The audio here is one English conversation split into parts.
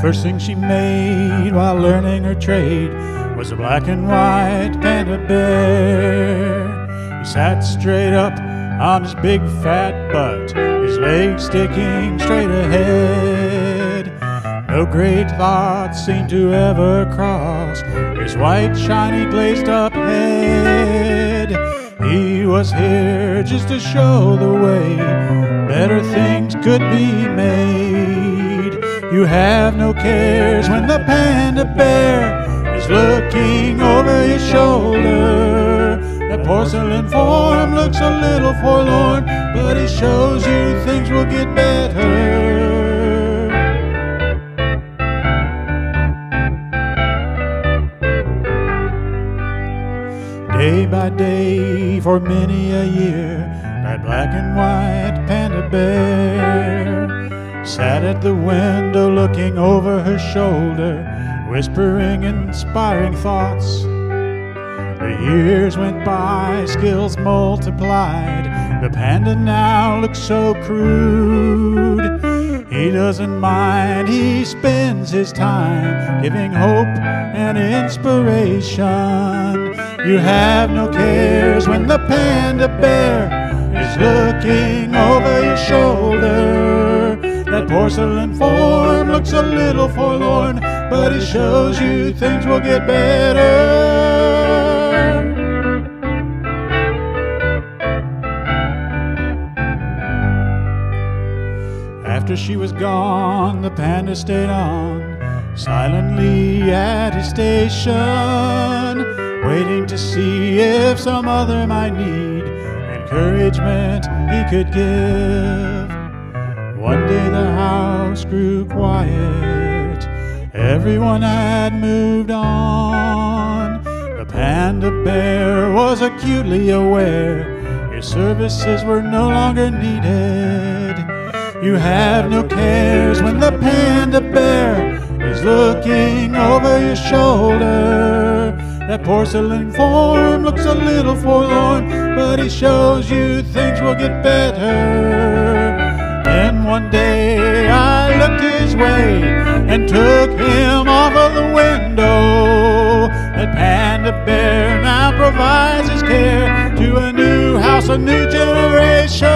first thing she made while learning her trade was a black and white panda bear. He sat straight up on his big fat butt, his legs sticking straight ahead. No great thoughts seemed to ever cross his white, shiny, glazed up head. He was here just to show the way better things could be made. You have no cares when the panda bear is looking over your shoulder. That porcelain form looks a little forlorn, but it shows you things will get better. Day by day, for many a year, that black and white panda bear sat at the window looking over her shoulder, whispering inspiring thoughts. The years went by, skills multiplied. The panda now looks so crude. He doesn't mind, he spends his time giving hope and inspiration. You have no cares when the panda bear is looking porcelain form looks a little forlorn, but he shows you things will get better. After she was gone, the panda stayed on silently at his station, waiting to see if some other might need encouragement he could give. One day the house grew quiet, everyone had moved on. The panda bear was acutely aware his services were no longer needed. You have no cares when the panda bear is looking over your shoulder. That porcelain form looks a little forlorn, but he shows you things will get better. One day I looked his way and took him off of the window. That panda bear now provides his care to a new house, a new generation.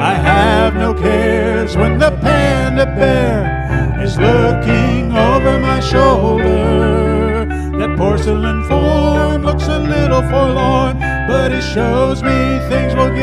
I have no cares when the panda bear is looking over my shoulder. That porcelain form looks a little forlorn, but it shows me things will get.